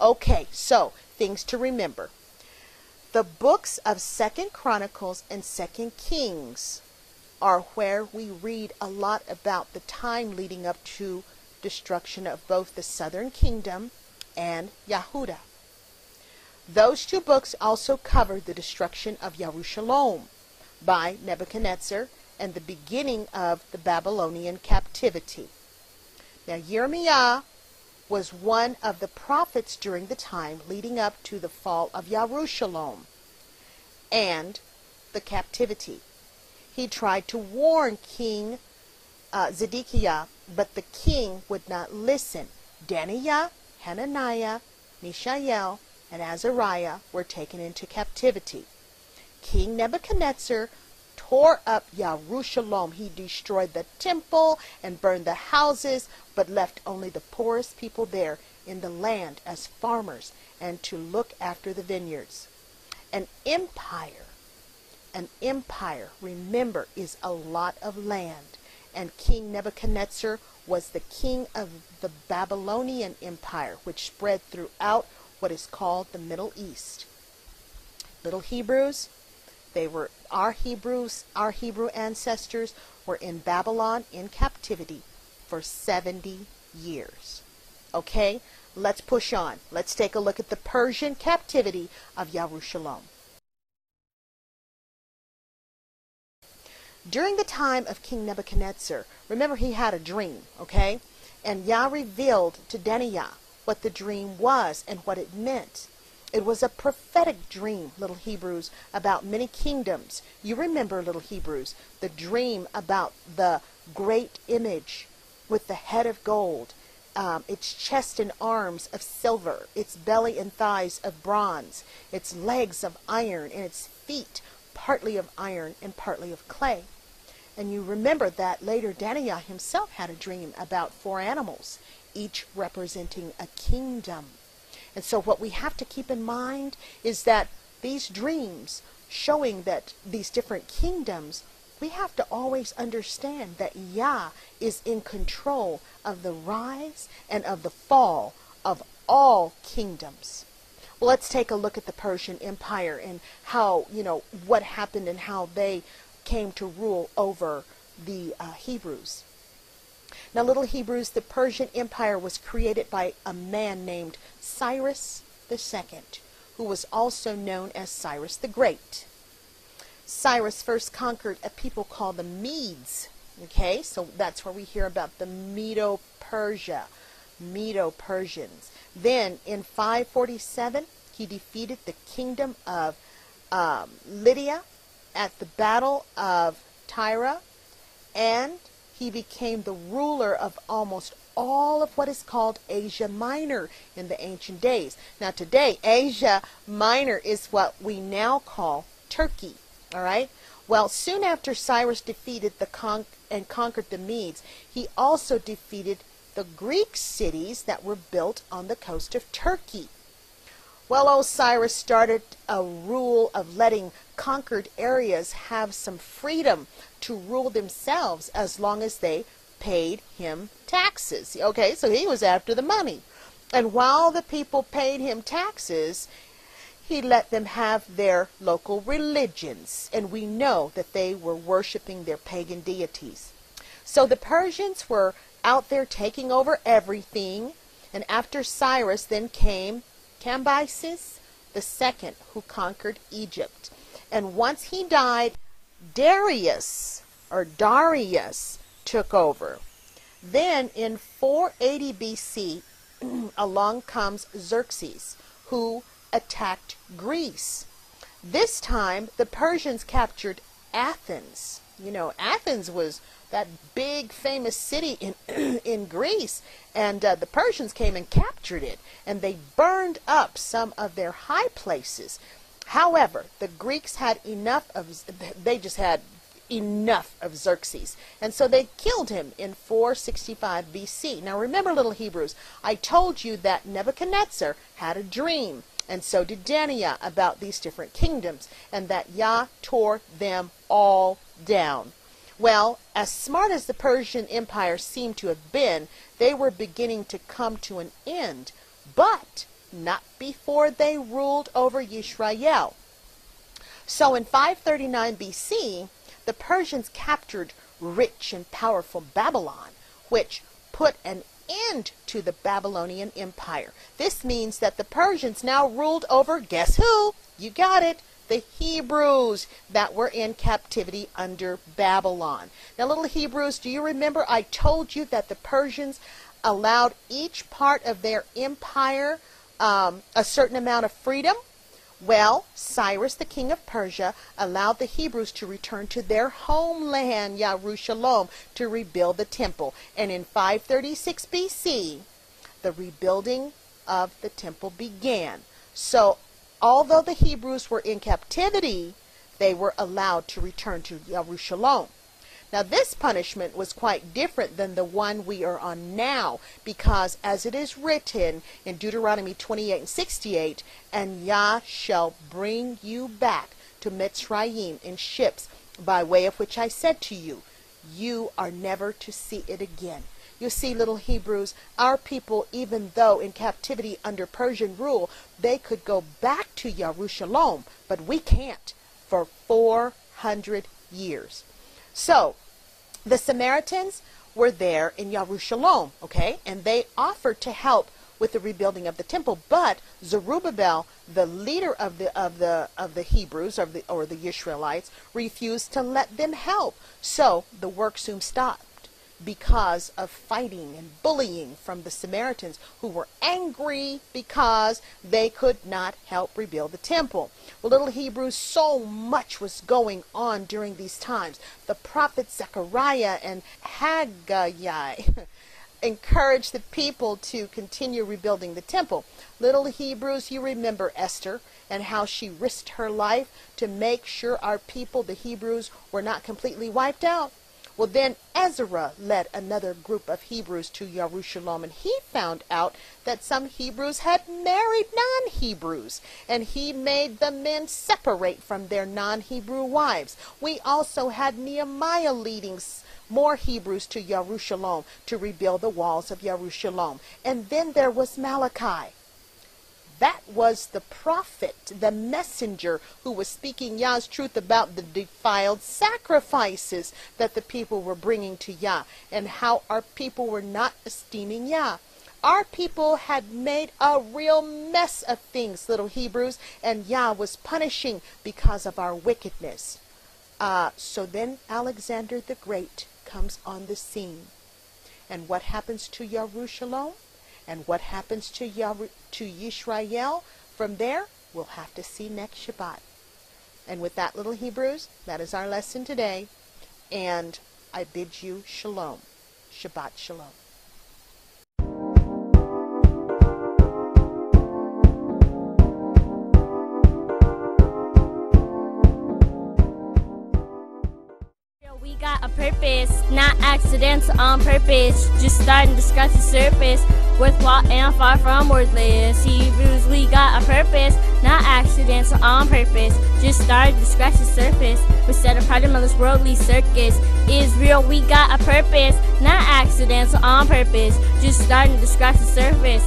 Okay, so things to remember. The books of Second Chronicles and Second Kings are where we read a lot about the time leading up to destruction of both the southern kingdom and Yahuda. Those two books also cover the destruction of Jerusalem by Nebuchadnezzar and the beginning of the Babylonian captivity. Now, Jeremiah was one of the prophets during the time leading up to the fall of Jerusalem and the captivity. He tried to warn King uh, Zedekiah, but the king would not listen. Daniel, Hananiah, Mishael, and Azariah were taken into captivity. King Nebuchadnezzar tore up Jerusalem. He destroyed the temple and burned the houses, but left only the poorest people there in the land as farmers and to look after the vineyards. An empire, an empire, remember, is a lot of land. And King Nebuchadnezzar was the king of the Babylonian Empire, which spread throughout what is called the Middle East. Little Hebrews, they were our Hebrews, our Hebrew ancestors were in Babylon in captivity for 70 years. Okay, let's push on. Let's take a look at the Persian captivity of Jerusalem. During the time of King Nebuchadnezzar, remember he had a dream, okay? And Yah revealed to Daniel what the dream was and what it meant. It was a prophetic dream, little Hebrews, about many kingdoms. You remember, little Hebrews, the dream about the great image with the head of gold, um, its chest and arms of silver, its belly and thighs of bronze, its legs of iron, and its feet partly of iron and partly of clay. And you remember that later Daniel himself had a dream about four animals, each representing a kingdom. And so what we have to keep in mind is that these dreams showing that these different kingdoms, we have to always understand that Yah is in control of the rise and of the fall of all kingdoms. Well, let's take a look at the Persian Empire and how, you know, what happened and how they came to rule over the uh, Hebrews. Now, little Hebrews, the Persian Empire was created by a man named Cyrus II, who was also known as Cyrus the Great. Cyrus first conquered a people called the Medes. Okay, so that's where we hear about the Medo Persia, Medo Persians. Then in 547, he defeated the kingdom of um, Lydia at the Battle of Tyre, and he became the ruler of almost all of what is called Asia Minor in the ancient days. Now, today, Asia Minor is what we now call Turkey. All right? Well, soon after Cyrus defeated the con- and conquered the Medes, he also defeated the Greek cities that were built on the coast of Turkey. Well, Cyrus started a rule of letting conquered areas have some freedom to rule themselves as long as they paid him taxes. Okay, so he was after the money. And while the people paid him taxes, he let them have their local religions. And we know that they were worshiping their pagan deities. So the Persians were out there taking over everything. And after Cyrus, then came Cambyses II, who conquered Egypt. And once he died, Darius or Darius took over. Then in 480 BC, along comes Xerxes, who attacked Greece. This time, the Persians captured Athens. You know, Athens was that big famous city in in Greece, and uh, the Persians came and captured it, and they burned up some of their high places. However, the Greeks had enough of they just had enough of Xerxes, and so they killed him in 465 BC. Now remember, little Hebrews, I told you that Nebuchadnezzar had a dream. And so did Daniel about these different kingdoms, and that Yah tore them all down. Well, as smart as the Persian Empire seemed to have been, they were beginning to come to an end. But not before they ruled over Yisrael. So in 539 BC, the Persians captured rich and powerful Babylon, which put an end to the Babylonian Empire. This means that the Persians now ruled over, guess who? You got it, the Hebrews that were in captivity under Babylon. Now, little Hebrews, do you remember I told you that the Persians allowed each part of their empire um, a certain amount of freedom? Well, Cyrus, the king of Persia, allowed the Hebrews to return to their homeland, Yerushalayim, to rebuild the temple. And in 536 BC, the rebuilding of the temple began. So, although the Hebrews were in captivity, they were allowed to return to Yerushalayim. Now, this punishment was quite different than the one we are on now, because as it is written in Deuteronomy 28 and 68, and Yah shall bring you back to Mitzrayim in ships, by way of which I said to you, you are never to see it again. You see, little Hebrews, our people, even though in captivity under Persian rule, they could go back to Jerusalem, but we can't for 400 years. So, the Samaritans were there in Jerusalem, okay, and they offered to help with the rebuilding of the temple. But Zerubbabel, the leader of the of the of the Hebrews or the or the Israelites, refused to let them help. So the work soon stopped because of fighting and bullying from the Samaritans who were angry because they could not help rebuild the temple. Well, little Hebrews, so much was going on during these times. The prophets Zechariah and Haggai encouraged the people to continue rebuilding the temple. Little Hebrews, you remember Esther and how she risked her life to make sure our people, the Hebrews, were not completely wiped out. Well, then Ezra led another group of Hebrews to Jerusalem, and he found out that some Hebrews had married non Hebrews, and he made the men separate from their non Hebrew wives. We also had Nehemiah leading more Hebrews to Jerusalem to rebuild the walls of Jerusalem. And then there was Malachi. That was the prophet, the messenger who was speaking Yah's truth about the defiled sacrifices that the people were bringing to Yah and how our people were not esteeming Yah. Our people had made a real mess of things, little Hebrews, and Yah was punishing because of our wickedness. Uh, so then Alexander the Great comes on the scene. And what happens to Jerusalem? And what happens to, Yah- to Yisrael from there, we'll have to see next Shabbat. And with that, little Hebrews, that is our lesson today. And I bid you shalom. Shabbat shalom. Purpose, not accidents on purpose. Just starting to scratch the surface. Worthwhile and far from worthless. Hebrews, we got a purpose, not accidents on purpose. Just starting to scratch the surface. We're set apart from this worldly circus. Israel, we got a purpose, not accidents on purpose. Just starting to scratch the surface.